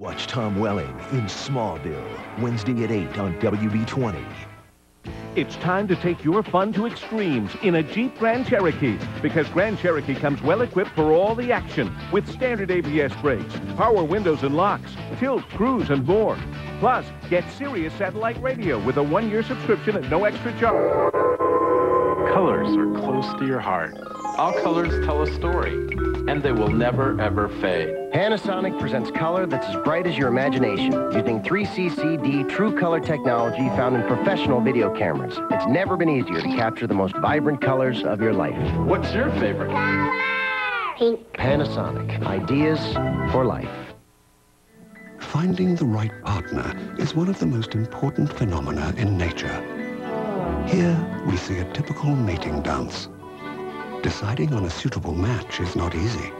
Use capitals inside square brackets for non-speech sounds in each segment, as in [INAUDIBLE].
Watch Tom Welling in Smallville, Wednesday at 8 on WB20. It's time to take your fun to extremes in a Jeep Grand Cherokee because Grand Cherokee comes well equipped for all the action with standard ABS brakes, power windows and locks, tilt, cruise, and more. Plus, get Sirius satellite radio with a one-year subscription at no extra charge. Colors are close to your heart. All colors tell a story, and they will never, ever fade. Panasonic presents color that's as bright as your imagination using 3CCD True Color technology found in professional video cameras. It's never been easier to capture the most vibrant colors of your life. What's your favorite? Pink. Panasonic. Ideas for life. Finding the right partner is one of the most important phenomena in nature. Here, we see a typical mating dance. Deciding on a suitable match is not easy.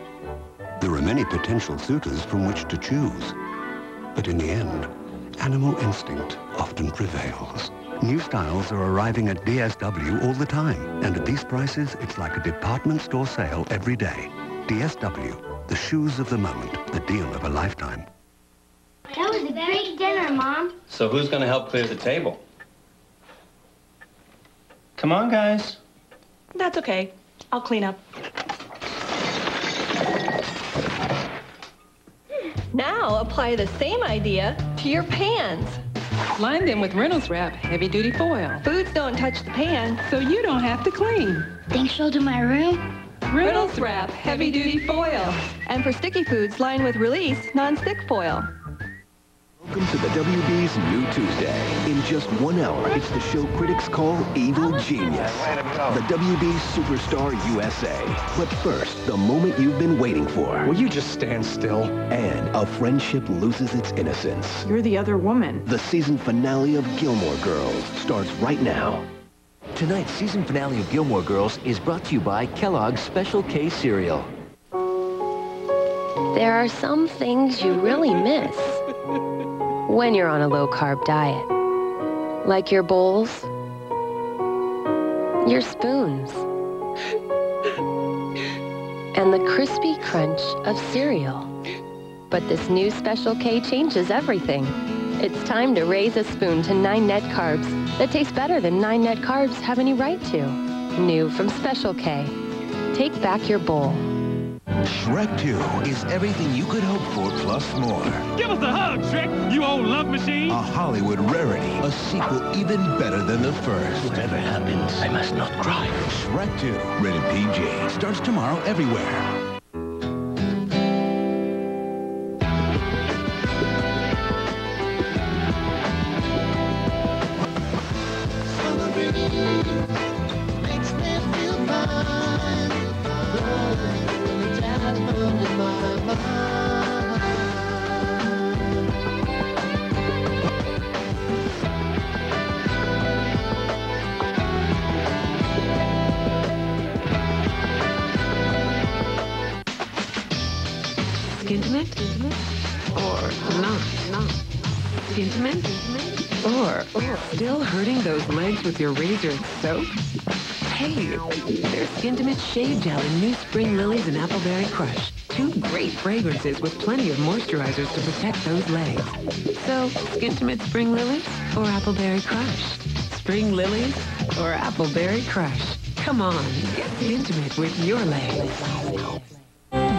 There are many potential suitors from which to choose. But in the end, animal instinct often prevails. New styles are arriving at DSW all the time. And at these prices, it's like a department store sale every day. DSW, the shoes of the moment, the deal of a lifetime. That was a great dinner, Mom. So who's going to help clear the table? Come on, guys. That's okay. I'll clean up. Now apply the same idea to your pans. Line them with Reynolds Wrap heavy duty foil. Foods don't touch the pan. So you don't have to clean. Think she'll do my room? Reynolds Wrap heavy duty foil. And for sticky foods, line with Release non-stick foil. Welcome to the WB's New Tuesday. In just one hour, it's the show critics call Evil Genius. The WB Superstar USA. But first, the moment you've been waiting for. Will you just stand still? And a friendship loses its innocence. You're the other woman. The season finale of Gilmore Girls starts right now. Tonight's season finale of Gilmore Girls is brought to you by Kellogg's Special K cereal. There are some things you really miss [LAUGHS] when you're on a low-carb diet. Like your bowls, your spoons, and the crispy crunch of cereal. But this new Special K changes everything. It's time to raise a spoon to 9 net carbs that taste better than 9 net carbs have any right to. New from Special K. Take back your bowl. Shrek 2 is everything you could hope for plus more. Give us a hug, Shrek, you old love machine. A Hollywood rarity. A sequel even better than the first. Whatever happens, I must not cry. Shrek 2, rated PG. Starts tomorrow everywhere. With your razor and soap? Hey, there's Skintimate Shave Gel in new Spring Lilies and Appleberry Crush. Two great fragrances with plenty of moisturizers to protect those legs. So, Skintimate Spring Lilies or Appleberry Crush? Spring Lilies or Appleberry Crush? Come on, get intimate with your legs.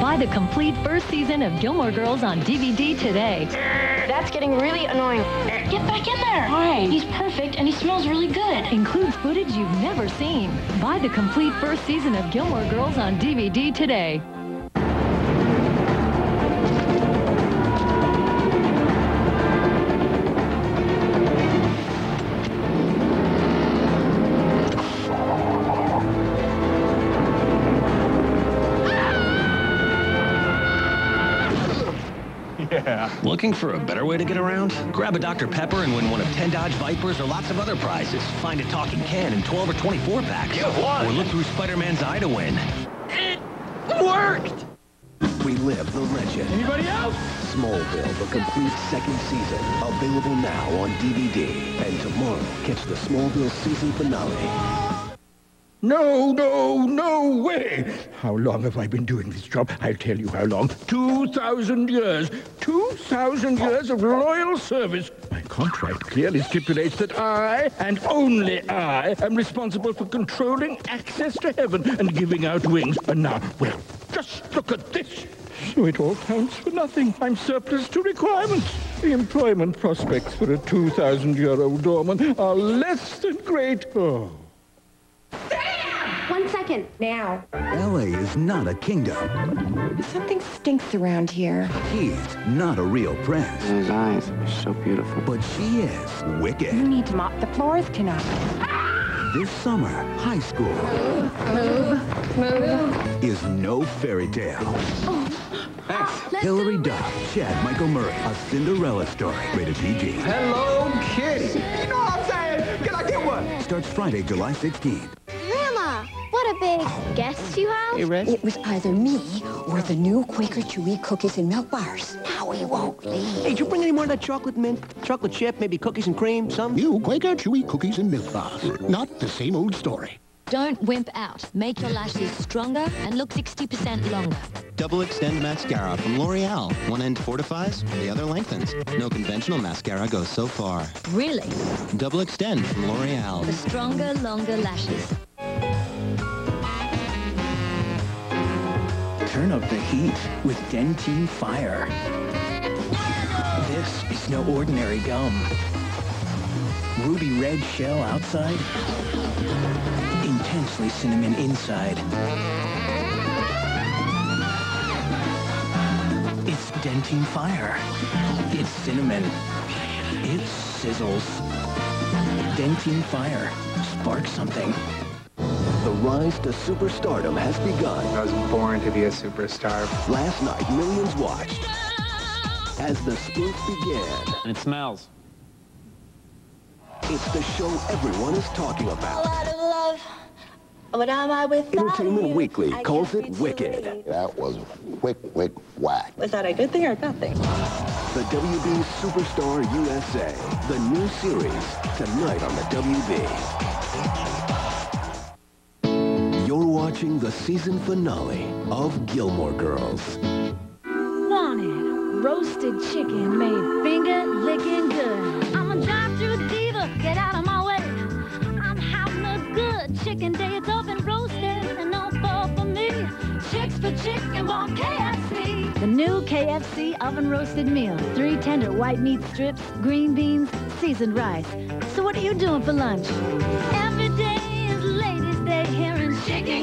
Buy the complete first season of Gilmore Girls on DVD today. That's getting really annoying. Get back in there. Why? He's perfect and he smells really good. Includes footage you've never seen. Buy the complete first season of Gilmore Girls on DVD today. Yeah. Looking for a better way to get around? Grab a Dr. Pepper and win one of 10 Dodge Vipers or lots of other prizes. Find a talking can in 12 or 24 packs. Get one. Or look through Spider-Man's eye to win. It worked! We live the legend. Anybody else? Smallville, the complete second season. Available now on DVD. And tomorrow, catch the Smallville season finale. No, no, no way! How long have I been doing this job? I'll tell you how long. 2,000 years. 2,000 years of loyal service. My contract clearly stipulates that I, and only I, am responsible for controlling access to heaven and giving out wings. And now, well, just look at this. So it all counts for nothing. I'm surplus to requirements. The employment prospects for a 2,000-year-old doorman are less than great. Oh. One second. Now. LA is not a kingdom. Something stinks around here. He's not a real prince. His eyes are so beautiful. But she is wicked. You need to mop the floors tonight. This summer, high school Move. Move. move. is no fairy tale. Thanks. Hilary Duff, Chad Michael Murray, a Cinderella story. Rated PG. Hello, Kitty. You know what I'm saying? Can I get one? Starts Friday, July 16th. Grandma, what a big guest you have. It was either me or the new Quaker Chewy cookies and milk bars. Now we won't leave. Hey, did you bring any more of that chocolate mint? Chocolate chip, maybe cookies and cream, some? New Quaker Chewy cookies and milk bars. Not the same old story. Don't wimp out. Make your lashes stronger and look 60% longer. Double Extend Mascara from L'Oreal. One end fortifies, the other lengthens. No conventional mascara goes so far. Really? Double Extend from L'Oreal. For stronger, longer lashes. Turn up the heat with Dentyne Fire. This is no ordinary gum. Ruby red shell outside, intensely cinnamon inside. It's Dentyne Fire. It's cinnamon. It sizzles. Dentyne Fire. Spark something. The rise to superstardom has begun. I was born to be a superstar. Last night, millions watched as the spoof began. And it smells. It's the show everyone is talking about. lot. But am I with Entertainment Weekly calls it Wicked. That was wick, wick, whack. Was that a good thing or a bad thing? The WB Superstar USA. The new series tonight on the WB. Watching the season finale of Gilmore Girls. Wanted roasted chicken made finger licking good. I'm a drive-through diva, get out of my way. I'm having a good chicken day. It's open roasted and no fault for me. Chicks for chicken, want KFC. The new KFC oven roasted meal. Three tender white meat strips, green beans, seasoned rice. So what are you doing for lunch?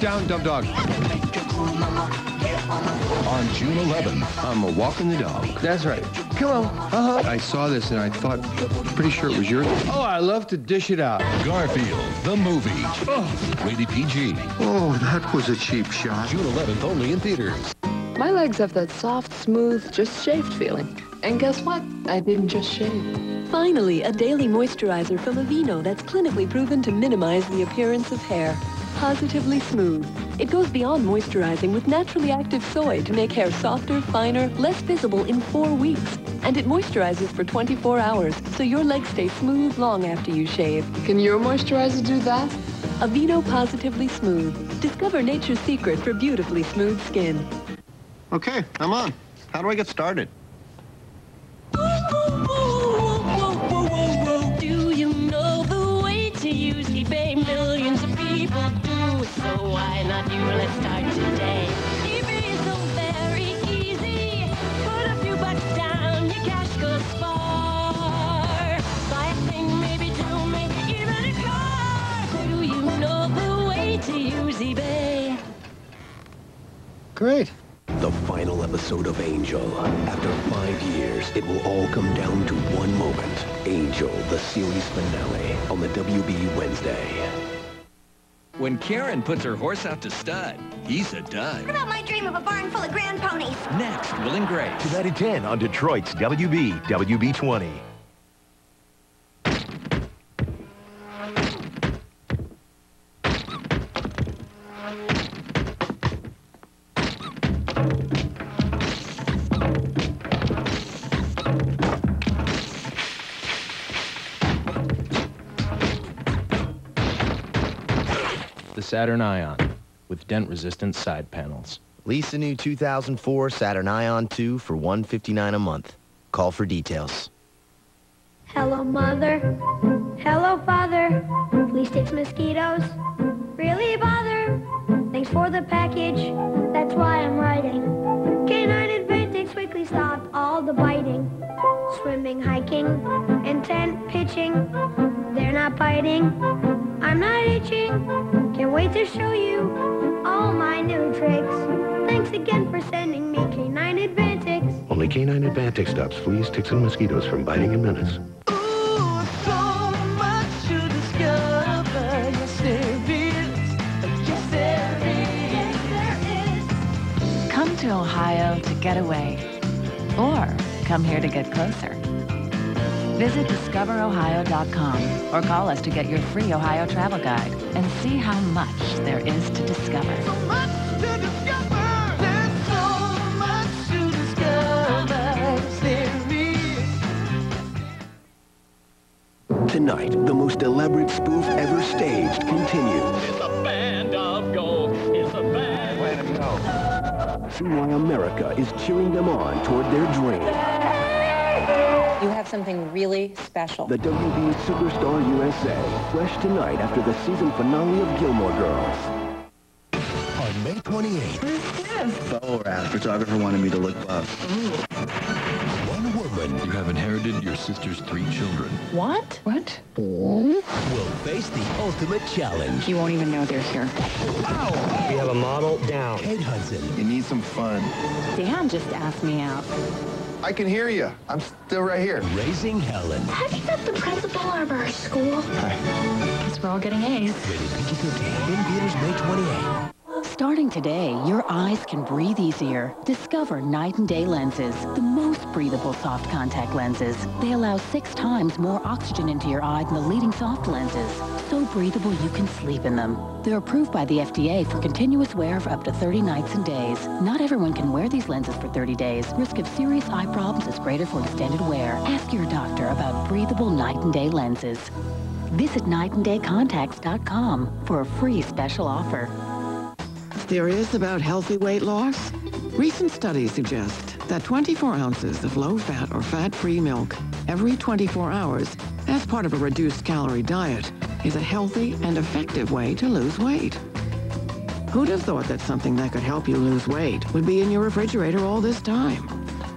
Down, dumb dog! On June 11th, I'm a walking the dog. That's right. Come on. Uh-huh. I saw this and I thought, pretty sure it was yours. Oh, I love to dish it out. Garfield, the movie. Rated PG. Oh, that was a cheap shot. June 11th, only in theaters. My legs have that soft, smooth, just shaved feeling. And guess what? I didn't just shave. Finally, a daily moisturizer from Aveeno that's clinically proven to minimize the appearance of hair. Positively smooth. It goes beyond moisturizing with naturally active soy to make hair softer, finer, less visible in four weeks. And it moisturizes for 24 hours, so your legs stay smooth long after you shave. Can your moisturizer do that? Aveeno Positively Smooth. Discover nature's secret for beautifully smooth skin. Okay, I'm on. How do I get started? To use eBay? Great. The final episode of Angel. After five years, it will all come down to one moment. Angel, the series finale, on the WB Wednesday. When Karen puts her horse out to stud, he's a dud. What about my dream of a barn full of grand ponies? Next, Will and Grace. Tonight at 10 on Detroit's WB, WB20. Saturn Ion with dent-resistant side panels. Lease a new 2004 Saturn Ion 2 for 159 a month. Call for details. Hello, Mother. Hello, Father. Please take mosquitoes. Really bother. Thanks for the package. That's why I'm writing. K9 Advantix quickly stopped all the biting. Swimming, hiking, and tent pitching. They're not biting. I'm not itching. Can't wait to show you all my new tricks. Thanks again for sending me K9 Advantix. Only K9 Advantix stops fleas, ticks, and mosquitoes from biting in minutes. Come to Ohio to get away. Or come here to get closer. Visit discoverohio.com or call us to get your free Ohio travel guide and see how much there is to discover. Tonight, the most elaborate spoof ever staged continues. It's a band of gold. It's a band. Way to go. See why America is cheering them on toward their dream. You have something really special. The WB Superstar USA, fresh tonight after the season finale of Gilmore Girls. On May 28th. Bowler asked photographer wanted me to look buff. One woman You have inherited your sister's three children. What? What? We'll face the ultimate challenge. You won't even know they're here. We have a model down. Kate Hudson. You need some fun. Dan just asked me out. I can hear you. I'm still right here. Raising Helen. Have you met the principal of our school? Guess we're all getting A's. Rated PG-13. In theaters May 28th. Starting today, your eyes can breathe easier. Discover Night and Day lenses, the most breathable soft contact lenses. They allow six times more oxygen into your eye than the leading soft lenses. So breathable you can sleep in them. They're approved by the FDA for continuous wear for up to 30 nights and days. Not everyone can wear these lenses for 30 days. Risk of serious eye problems is greater for extended wear. Ask your doctor about breathable night and day lenses. Visit nightanddaycontacts.com for a free special offer. Serious about healthy weight loss? Recent studies suggest that 24 ounces of low-fat or fat-free milk every 24 hours as part of a reduced calorie diet is a healthy and effective way to lose weight. Who'd have thought that something that could help you lose weight would be in your refrigerator all this time?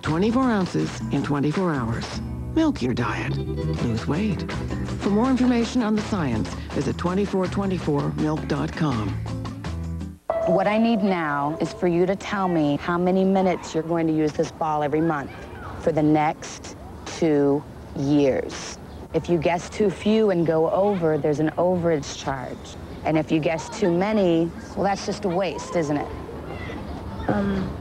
24 ounces in 24 hours. Milk your diet. Lose weight. For more information on the science, visit 2424milk.com. What I need now is for you to tell me how many minutes you're going to use this ball every month for the next two years. If you guess too few and go over, there's an overage charge. And if you guess too many, well, that's just a waste, isn't it? Um,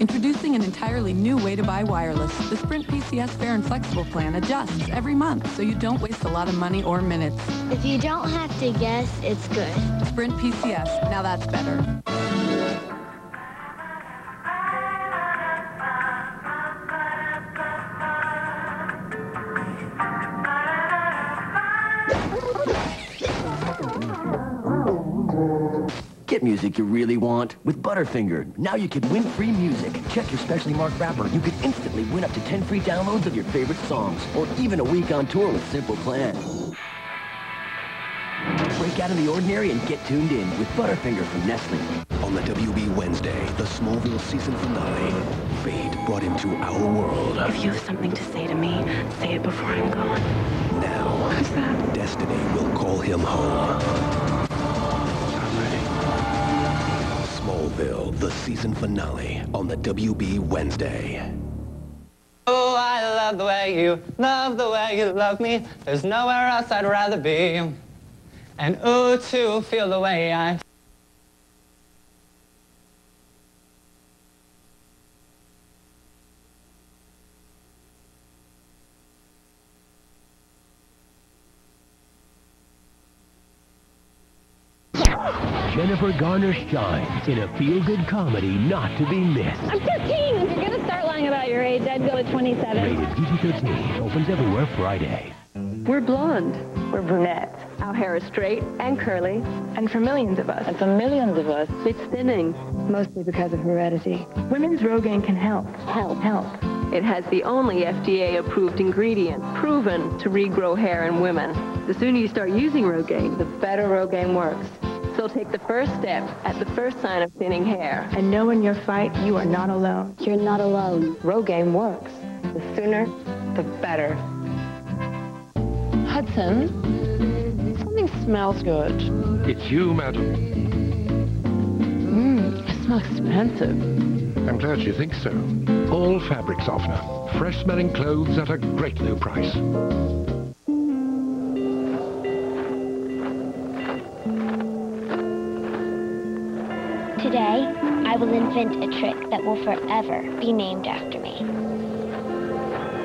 Introducing an entirely new way to buy wireless. The Sprint PCS Fair and Flexible plan adjusts every month so you don't waste a lot of money or minutes. If you don't have to guess, it's good. Sprint PCS, now that's better. Get music you really want with Butterfinger. Now you can win free music. Check your specially marked wrapper. You can instantly win up to 10 free downloads of your favorite songs, or even a week on tour with Simple Plan. Break out of the ordinary and get tuned in with Butterfinger from Nestle. On the WB Wednesday, the Smallville season finale. Fate brought into our world. If you have something to say to me, say it before I'm gone. Now, Who's that? Destiny will call him home. Smallville, the season finale on the WB Wednesday. Oh, I love the way you love the way you love me. There's nowhere else I'd rather be. And ooh, to feel the way I Jennifer Garner shines in a feel-good comedy not to be missed. I'm 13. If you're gonna start lying about your age, I'd go with 27. Rated PG-13 opens everywhere Friday. We're blonde. We're brunette. Our hair is straight and curly. And for millions of us. And for millions of us, it's thinning. Mostly because of heredity. Women's Rogaine can help. Help. Help. It has the only FDA-approved ingredient proven to regrow hair in women. The sooner you start using Rogaine, the better Rogaine works. So take the first step at the first sign of thinning hair. And know in your fight, you are not alone. You're not alone. Rogaine works. The sooner, the better. Hudson, something smells good. It's you, madam. Mmm, it smells expensive. I'm glad you think so. All fabric softener. Fresh smelling clothes at a great low price. Today, I will invent a trick that will forever be named after me.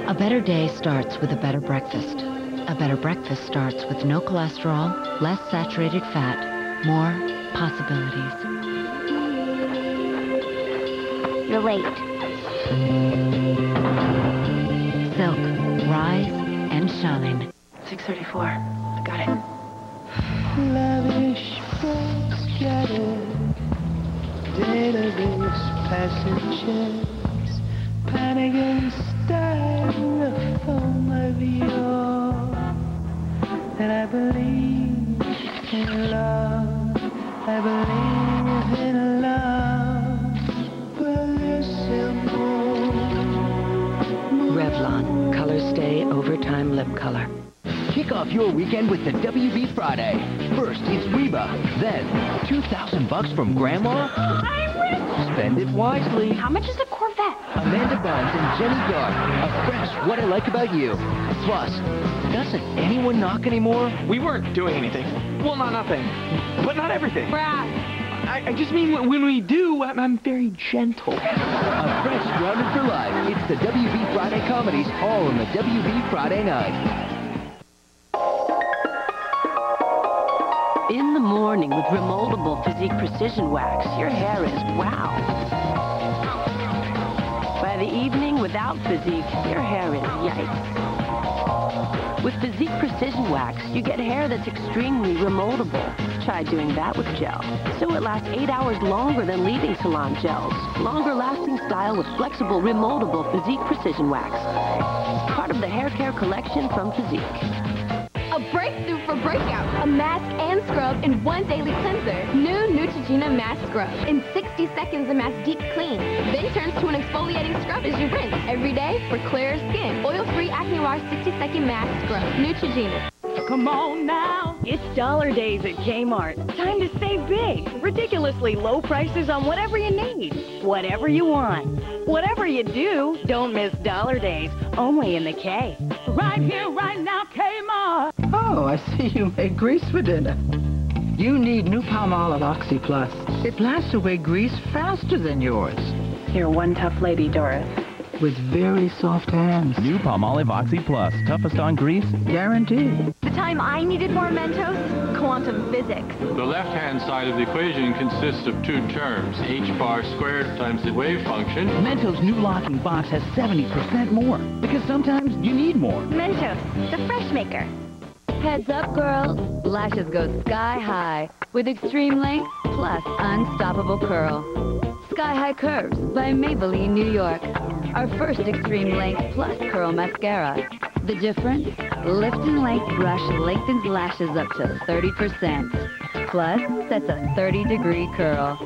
A better day starts with a better breakfast. A better breakfast starts with no cholesterol, less saturated fat, more possibilities. You're late. Silk, rise and shine. 634. Got it. Database passages, and I believe in love, I believe in love, but more. Revlon, Color Stay Overtime Lip Color. Kick off your weekend with the WB Friday. First, it's Reba. Then, 2,000 bucks from Grandma? I'm rich! Spend it wisely. How much is a Corvette? Amanda Bynes and Jennie Garth. A fresh What I Like About You. Plus, doesn't anyone knock anymore? We weren't doing anything. Well, not nothing. But not everything. Brad! I, I just mean when we do, I'm, I'm very gentle. A fresh grounded for life. It's the WB Friday comedies, all on the WB Friday night. In the morning with remoldable Physique Precision Wax, your hair is wow. By the evening without Physique, your hair is yikes. With Physique Precision Wax, you get hair that's extremely remoldable. Try doing that with gel. So it lasts eight hours longer than leaving salon gels. Longer lasting style with flexible remoldable Physique Precision Wax. Part of the hair care collection from Physique. A breakthrough for breakout. A mask and scrub in one daily cleanser. New Neutrogena Mask Scrub. In 60 seconds, the mask deep clean. Then turns to an exfoliating scrub as you rinse. Every day for clearer skin. Oil-free acne wash 60 second mask scrub. Neutrogena. Come on now. It's dollar days at Kmart. Time to save big. Ridiculously low prices on whatever you need. Whatever you want. Whatever you do, don't miss dollar days. Only in the K. Right here, right now, Kmart. I see you made grease for dinner. You need new Palmolive Oxy Plus. It blasts away grease faster than yours. You're one tough lady, Doris. With very soft hands. New Palmolive Oxy Plus. Toughest on grease? Guaranteed. The time I needed more Mentos? Quantum physics. The left-hand side of the equation consists of two terms, h bar squared times the wave function. Mentos' new locking box has 70% more. Because sometimes you need more. Mentos, the fresh maker. Heads up, girls. Lashes go sky high with extreme length plus unstoppable curl. Sky High Curves by Maybelline New York. Our first extreme length plus curl mascara. The difference? Lift and length brush lengthens lashes up to 30%. Plus, sets a 30 degree curl.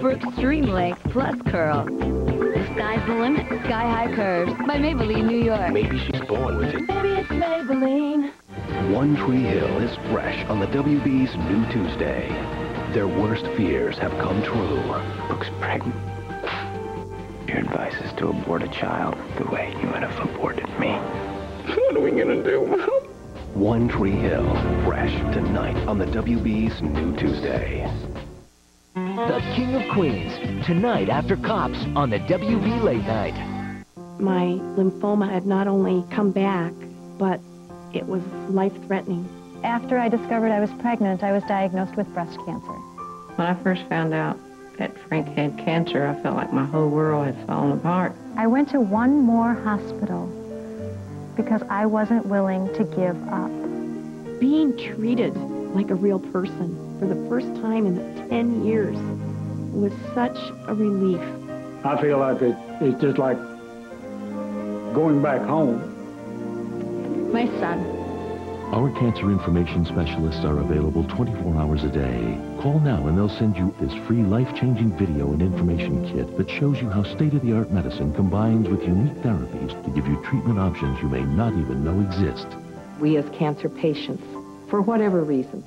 For extreme length plus curl. The sky's the limit. Sky High Curves by Maybelline New York. Maybe she's born with it. Maybe it's Maybelline. One Tree Hill is fresh on the WB's New Tuesday. Their worst fears have come true. Brooke's pregnant. Your advice is to abort a child the way you would have aborted me. What are we gonna do, Mom? One Tree Hill, fresh tonight on the WB's New Tuesday. The King of Queens, tonight after Cops on the WB Late Night. My lymphoma had not only come back, but it was life-threatening. After I discovered I was pregnant, I was diagnosed with breast cancer. When I first found out that Frank had cancer, I felt like my whole world had fallen apart. I went to one more hospital because I wasn't willing to give up. being treated like a real person for the first time in 10 years was such a relief. I feel like it, it's just like going back home. My son. Our cancer information specialists are available 24 hours a day. Call now and they'll send you this free life-changing video and information kit that shows you how state-of-the-art medicine combines with unique therapies to give you treatment options you may not even know exist. We as cancer patients, for whatever reason,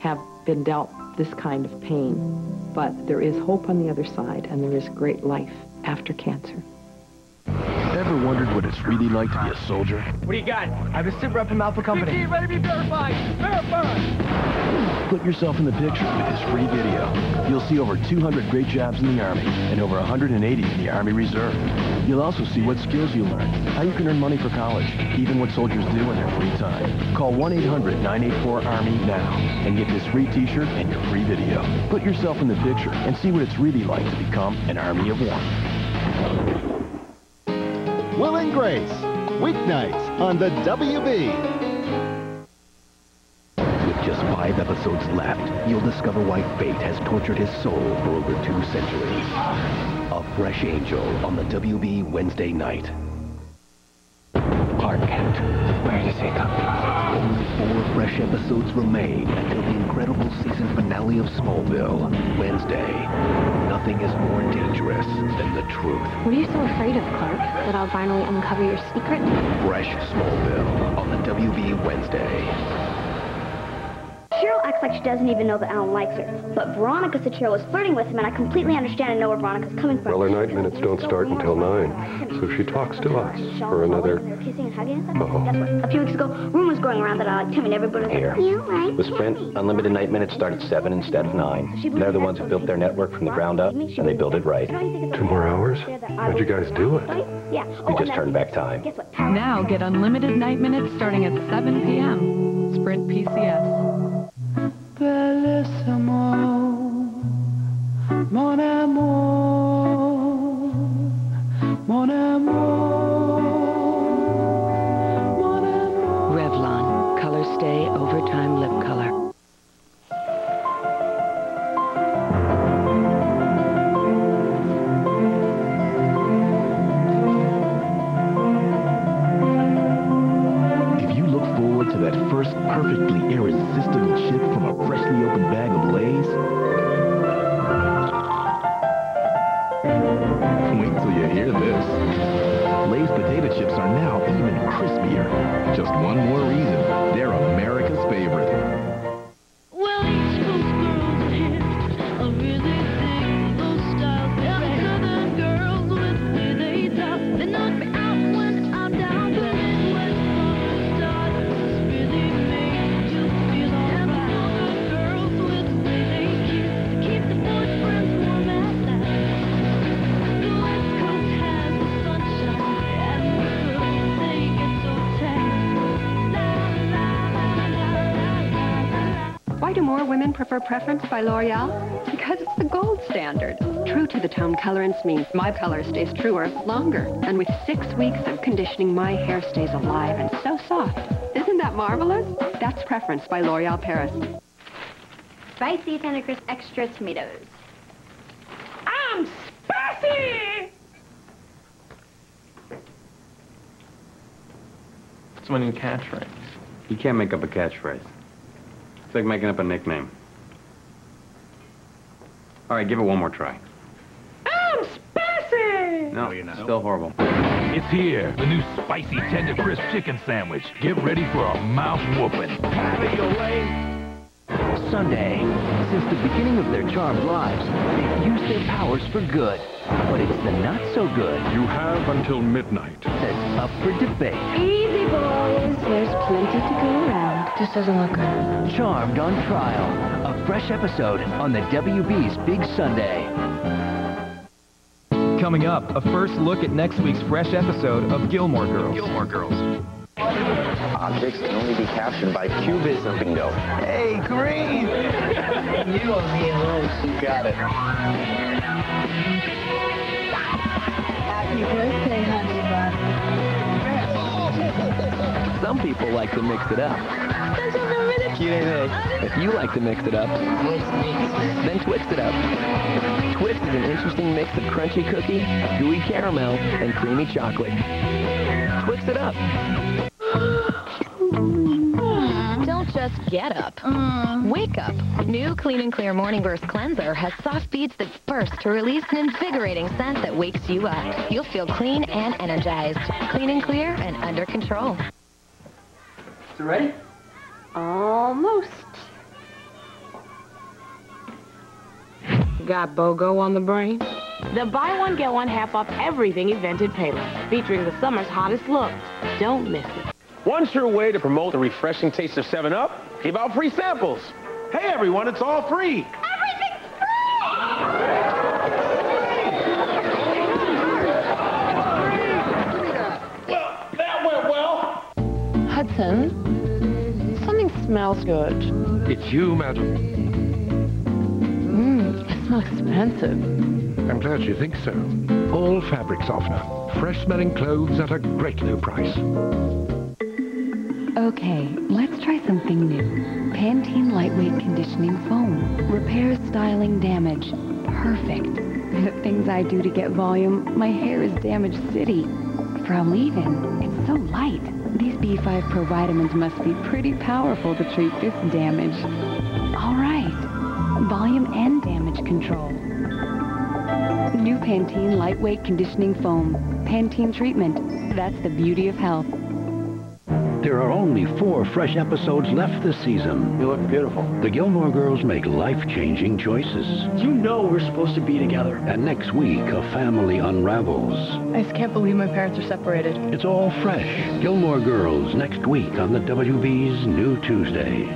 have been dealt this kind of pain. But there is hope on the other side, and there is great life after cancer. Ever wondered what it's really like to be a soldier? What do you got? I have a sit rep from Alpha Company. BP, ready to be verified. Verified. Put yourself in the picture with this free video. You'll see over 200 great jobs in the Army and over 180 in the Army Reserve. You'll also see what skills you learn, how you can earn money for college, even what soldiers do in their free time. Call 1-800-984-ARMY now and get this free t-shirt and your free video. Put yourself in the picture and see what it's really like to become an Army of One. Will and Grace, weeknights on the WB. With just five episodes left, you'll discover why fate has tortured his soul for over two centuries. A Fresh Angel on the WB Wednesday night. Clark Kent, where does he come from? Only four fresh episodes remain until the incredible season finale of Smallville. Wednesday. Nothing is more dangerous than the truth. What are you so afraid of, Clark? That I'll finally uncover your secret? Fresh Smallville on the WB Wednesday. Cheryl acts like she doesn't even know that Alan likes her. But Veronica said Cheryl was flirting with him, and I completely understand and know where Veronica's coming from. Well, her night minutes don't start until 9, so she talks to us for another... Kissing and hugging and stuff. Uh-oh. A few weeks ago, rumors going around that I like Tim and everybody was Here. like, you like With Sprint, unlimited night minutes start at 7 instead of 9. They're the ones who built their network from the ground up, and they build it right. Two more hours? How'd you guys do it? We oh, just turned back time. Now get unlimited night minutes starting at 7 p.m. Sprint PCS. More women prefer Preference by L'Oreal? Because it's the gold standard. True to the tone colorants means my color stays truer longer. And with six weeks of conditioning, my hair stays alive and so soft. Isn't that marvelous? That's Preference by L'Oreal Paris. Spicy TenderCrisp Extra Tomatoes. I'm spicy! It's my new catchphrase. You can't make up a catchphrase. It's like making up a nickname. All right, give it one more try. I'm spicy! No, oh, you're not. Still horrible. It's here, the new spicy tender crisp chicken sandwich. Get ready for a mouth whooping. Have it your way. Sunday. Since the beginning of their charmed lives, they've used their powers for good. But it's the not so good You have until midnight. that's up for debate. Easy, boys. There's plenty to go around. This doesn't look good. Charmed on Trial. A fresh episode on the WB's Big Sunday. Coming up, a first look at next week's fresh episode of Gilmore Girls. Gilmore Girls. Objects can only be captured by cubism bingo. Hey, green! you owe me a roast. You got it. Happy birthday, honey bun. Some people like to mix it up. Doesn't cute, ain't? If you like to mix it up, then Twix it up. Twix is an interesting mix of crunchy cookie, gooey caramel, and creamy chocolate. Twix it up. Don't just get up. Wake up. New Clean and Clear Morning Burst Cleanser has soft beads that burst to release an invigorating scent that wakes you up. You'll feel clean and energized. Clean and clear and under control. Is it ready? Almost. Got BOGO on the brain? The buy one, get one half off everything event at Payless, featuring the summer's hottest looks. Don't miss it. One sure way to promote the refreshing taste of 7-Up, give out free samples. Hey everyone, it's all free. Everything's free. well, That went well. Hudson, something smells good. It's you, madam. Mmm, it smells expensive. I'm glad you think so. All fabric softener. Fresh smelling clothes at a great low price. Okay, let's try something new. Pantene Lightweight Conditioning Foam. Repairs styling damage. Perfect. The [LAUGHS] things I do to get volume, my hair is damaged city. From a leave-in, B5 Pro vitamins must be pretty powerful to treat this damage. All right. Volume and damage control. New Pantene Lightweight Conditioning Foam. Pantene Treatment. That's the beauty of health. There are only four fresh episodes left this season. You look beautiful. The Gilmore Girls make life-changing choices. You know we're supposed to be together. And next week, a family unravels. I just can't believe my parents are separated. It's all fresh. Gilmore Girls next week on the WB's New Tuesday.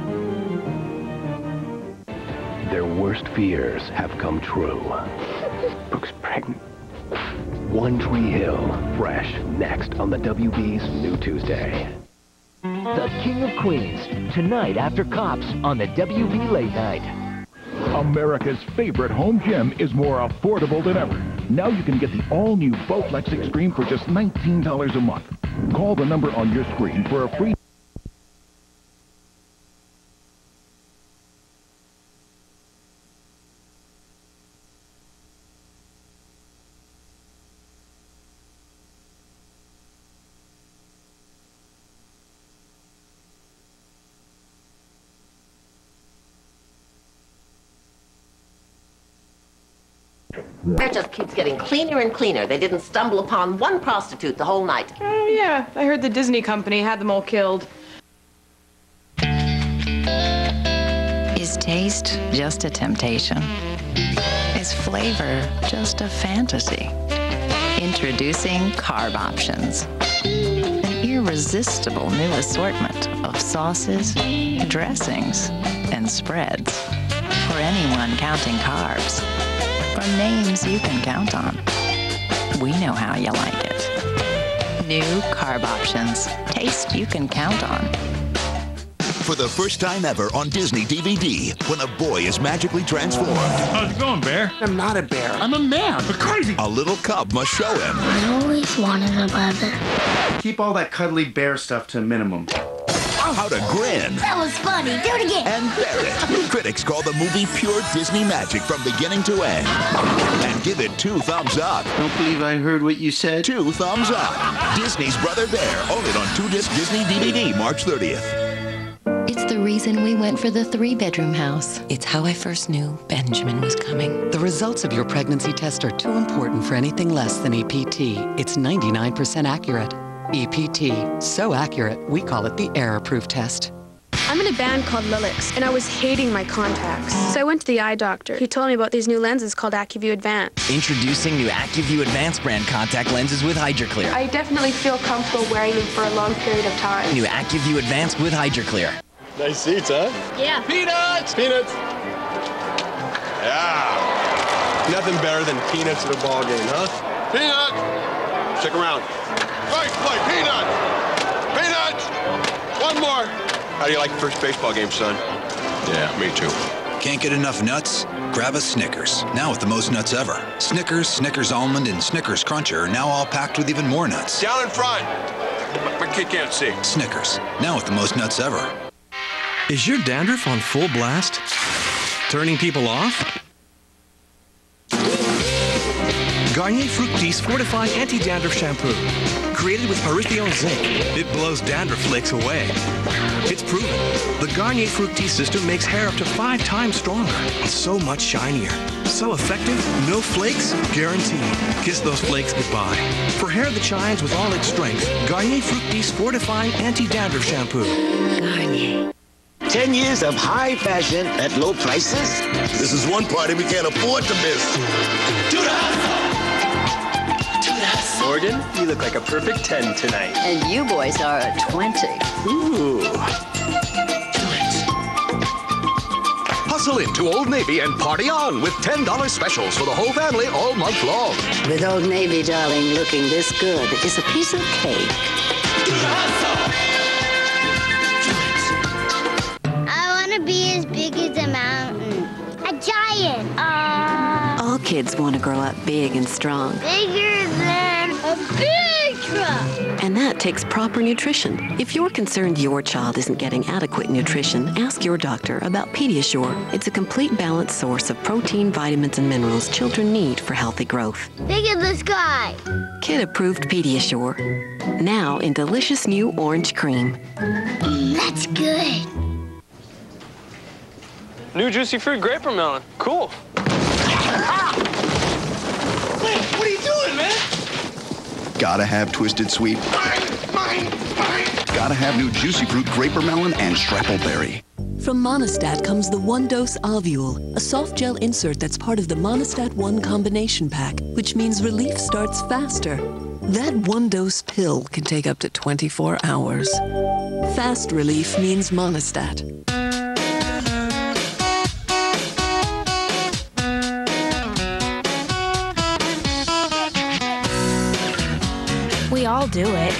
Their worst fears have come true. [LAUGHS] Brooke's pregnant. One Tree Hill, fresh, next on the WB's New Tuesday. The King of Queens, tonight after Cops on the WB Late Night. America's favorite home gym is more affordable than ever. Now you can get the all-new Bowflex Extreme for just $19 a month. Call the number on your screen for a free Hair just keeps getting cleaner and cleaner. They didn't stumble upon one prostitute the whole night. Oh, yeah. I heard the Disney company had them all killed. Is taste just a temptation? Is flavor just a fantasy? Introducing Carb Options. An irresistible new assortment of sauces, dressings, and spreads for anyone counting carbs. From names you can count on. We know how you like it. New Carb Options. Taste you can count on. For the first time ever on Disney DVD, when a boy is magically transformed. How's it going, Bear? I'm not a bear. I'm a man. But crazy. A little cub must show him. I always wanted a brother. Keep all that cuddly bear stuff to a minimum. How to grin That was funny. Do it again. and bear it. Critics call the movie pure Disney magic from beginning to end. And give it two thumbs up. Don't believe I heard what you said. Two thumbs up. Disney's Brother Bear, only on two-disc Disney DVD, March 30th. It's the reason we went for the three bedroom house. It's how I first knew Benjamin was coming. The results of your pregnancy test are too important for anything less than EPT. It's 99% accurate. EPT, so accurate, we call it the error-proof test. I'm in a band called Lillix, and I was hating my contacts. So I went to the eye doctor. He told me about these new lenses called Acuvue Advance. Introducing new Acuvue Advanced brand contact lenses with Hydraclear. I definitely feel comfortable wearing them for a long period of time. New Acuvue Advanced with Hydraclear. Nice seats, huh? Yeah. Peanuts! Peanuts! Yeah. Nothing better than peanuts at a ball game, huh? Peanut! Stick around. Nice play, peanuts! Peanuts! One more! How do you like your first baseball game, son? Yeah, me too. Can't get enough nuts? Grab a Snickers, now with the most nuts ever. Snickers, Snickers Almond, and Snickers Cruncher are now all packed with even more nuts. Down in front! My, my kid can't see. Snickers, now with the most nuts ever. Is your dandruff on full blast? Turning people off? Garnier Fructis Fortified Anti-Dandruff Shampoo. Created with Pyrithione zinc, it blows dandruff flakes away. It's proven. The Garnier Fructis system makes hair up to five times stronger and so much shinier. So effective, no flakes, guaranteed. Kiss those flakes goodbye. For hair that shines with all its strength, Garnier Fructis Fortifying Anti-Dandruff Shampoo. Garnier. 10 years of high fashion at low prices? This is one party we can't afford to miss. To the hustle! Morgan, you look like a perfect 10 tonight. And you boys are a 20. Ooh. Hustle into Old Navy and party on with $10 specials for the whole family all month long. With Old Navy, darling, looking this good is a piece of cake. I want to be as big as a mountain. A giant. Uh, All kids want to grow up big and strong. bigger And that takes proper nutrition. If you're concerned your child isn't getting adequate nutrition, ask your doctor about PediaSure. It's a complete balanced source of protein, vitamins, and minerals children need for healthy growth. Big in the sky. Kid approved PediaSure. Now in delicious new orange cream. Mm, that's good. New juicy fruit grape melon. Cool. Wait, what are you doing, man? Gotta have Twisted Sweet. Mine, mine, mine. Gotta have new Juicy Fruit Graper Melon and Strappleberry. From Monistat comes the One Dose Ovule, a soft gel insert that's part of the Monistat One combination pack, which means relief starts faster. That one dose pill can take up to 24 hours. Fast relief means Monistat. All do it.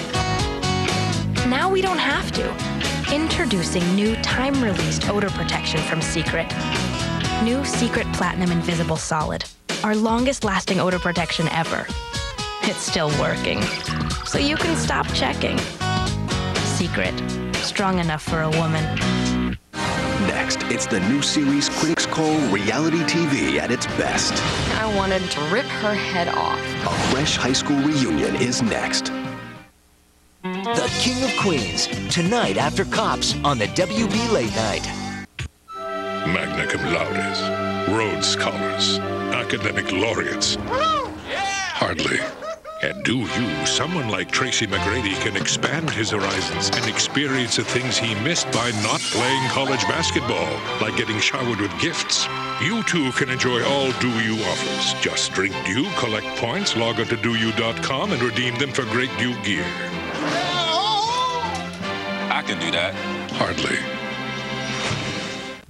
Now we don't have to. Introducing new time released odor protection from Secret. New Secret Platinum Invisible Solid. Our longest lasting odor protection ever. It's still working. So you can stop checking. Secret. Strong enough for a woman. Next, it's the new series critics call reality TV at its best. I wanted to rip her head off. A fresh high school reunion is next. The King of Queens, tonight after Cops on the WB Late Night. Magna cum laudes, Rhodes Scholars, academic laureates. Hardly. And Dew U, someone like Tracy McGrady, can expand his horizons and experience the things he missed by not playing college basketball, like getting showered with gifts. You too can enjoy all Dew U offers. Just drink Dew, collect points, log on to DewU.com, and redeem them for great Dew gear. Can do that. Hardly.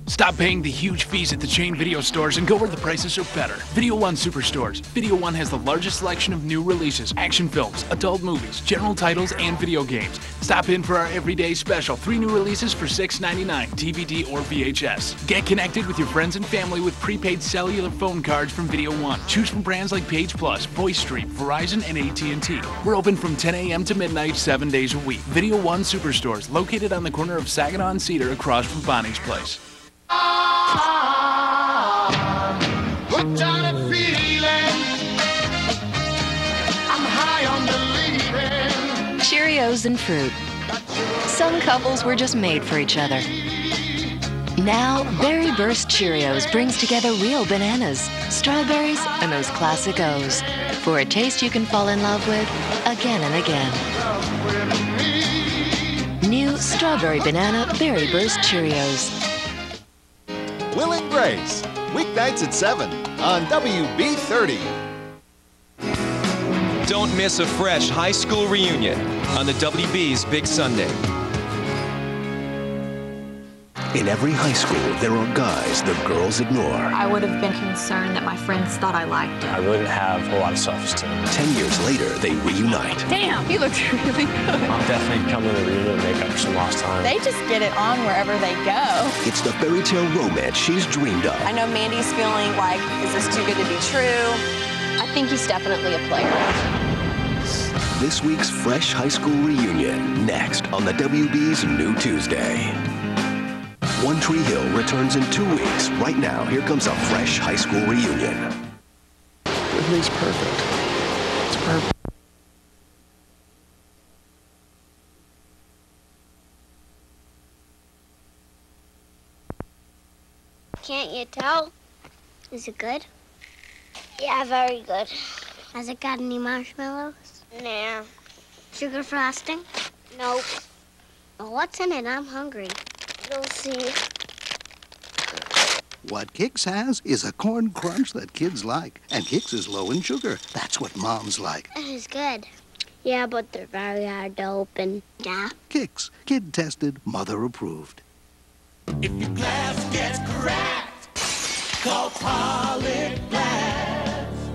Stop paying the huge fees at the chain video stores and go where the prices are better. Video One Superstores. Video One has the largest selection of new releases, action films, adult movies, general titles, and video games. Stop in for our everyday special. Three new releases for $6.99, DVD or VHS. Get connected with your friends and family with prepaid cellular phone cards from Video One. Choose from brands like Page Plus, Voice VoiceStream, Verizon, and AT&T. We're open from 10 a.m. to midnight, seven days a week. Video One Superstores, located on the corner of Saginaw and Cedar across from Bonnie's Place. Cheerios and fruit. Some couples were just made for each other. Now, Berry Burst Cheerios brings together real bananas, strawberries, and those classic O's for a taste you can fall in love with again and again. New Strawberry Banana Berry Burst Cheerios. Will and Grace, weeknights at 7 on WB30. Don't miss a fresh high school reunion on the WB's Big Sunday. In every high school, there are guys the girls ignore. I would have been concerned that my friends thought I liked him. I really didn't have a lot of self-esteem. Ten years later, they reunite. Damn, he looks [LAUGHS] really good. I'm definitely coming to reunion to make up for some lost time. They just get it on wherever they go. It's the fairy tale romance she's dreamed of. I know Mandy's feeling like, is this too good to be true? I think he's definitely a player. This week's Fresh High School Reunion, next on the WB's New Tuesday. One Tree Hill returns in two weeks. Right now, here comes a fresh high school reunion. Everything's perfect. It's perfect. Can't you tell? Is it good? Yeah, very good. Has it got any marshmallows? Nah. Sugar frosting? Nope. Well, what's in it? I'm hungry. You'll see. What Kix has is a corn crunch that kids like. And Kix is low in sugar. That's what moms like. That is good. Yeah, but they're very hard to open. Yeah? Kix, kid tested, mother approved. If your glass gets cracked, call Pollock Glass.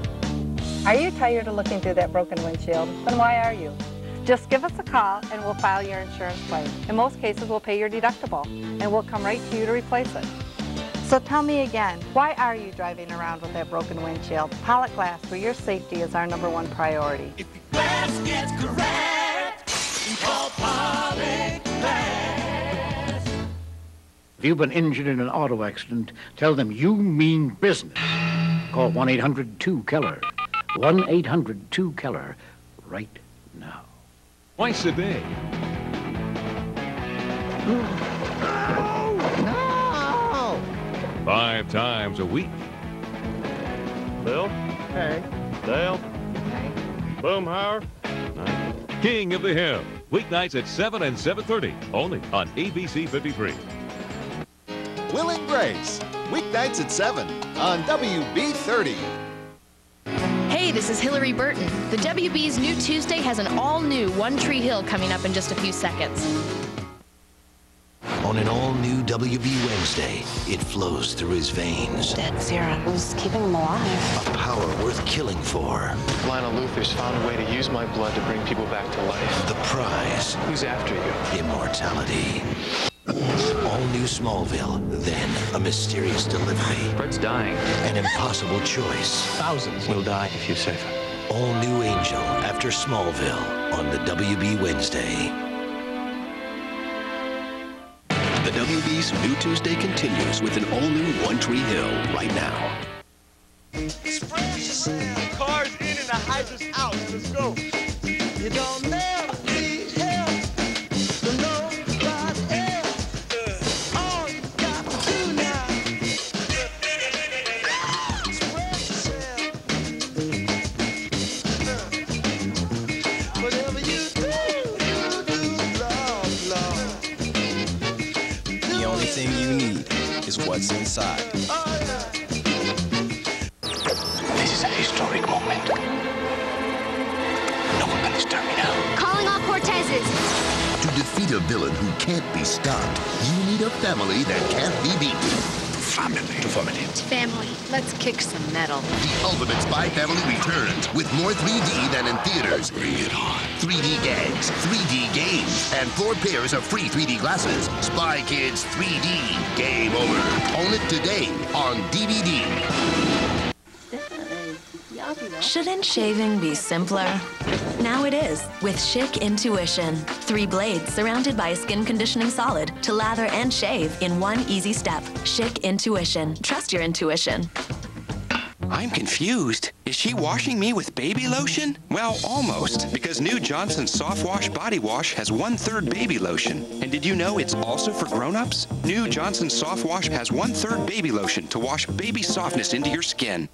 Are you tired of looking through that broken windshield? Then why are you? Just give us a call and we'll file your insurance claim. In most cases, we'll pay your deductible and we'll come right to you to replace it. So tell me again, why are you driving around with that broken windshield? Pollock Glass, where your safety is our number one priority. If your glass gets cracked, call Pollock Glass. If you've been injured in an auto accident, tell them you mean business. Call 1 800 2 Keller. 1 800 2 Keller right now. Twice a day. No! Five times a week. Bill? Hey. Dale? Hey. Boomhauer? King of the Hill. Weeknights at 7 and 7.30. Only on ABC 53. Will and Grace. Weeknights at 7 on WB 30. Hey, this is Hilarie Burton. The WB's New Tuesday has an all-new One Tree Hill coming up in just a few seconds. On an all-new WB Wednesday, it flows through his veins. Dead serum was keeping him alive. A power worth killing for. Lionel Luthor's found a way to use my blood to bring people back to life. The prize. Who's after you? Immortality. All new Smallville, then a mysterious delivery. Fred's dying. An impossible choice. Thousands will die if you save her. All new Angel after Smallville on the WB Wednesday. The WB's New Tuesday continues with an all-new One Tree Hill right now. Cars in and the hydrants out. Let's go. You don't never what's inside. This is a historic moment. No one can disturb me now. Calling all Cortezes. To defeat a villain who can't be stopped, you need a family that can't be beaten. Family. To family. It's family. Let's kick some metal. The Ultimate Spy Family returns with more 3D than in theaters. Bring it on. 3D gags, 3D games, and four pairs of free 3D glasses. Spy Kids 3D. Game over. Own it today on DVD. Shouldn't shaving be simpler? Now it is with Schick Intuition. Three blades surrounded by a skin conditioning solid to lather and shave in one easy step. Schick Intuition. Trust your intuition. I'm confused. Is she washing me with baby lotion? Well, almost, because new Johnson Soft Wash Body Wash has one third baby lotion. And did you know it's also for grown-ups? New Johnson Soft Wash has one third baby lotion to wash baby softness into your skin.